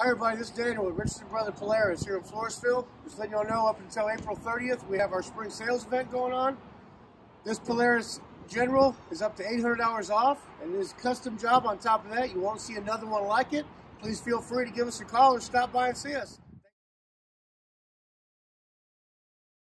Hi everybody, this is Daniel with Richardson Brother Polaris here in Floresville. Just letting y'all know up until April 30th, we have our spring sales event going on. This Polaris General is up to $800 off, and this custom job on top of that. You won't see another one like it. Please feel free to give us a call or stop by and see us.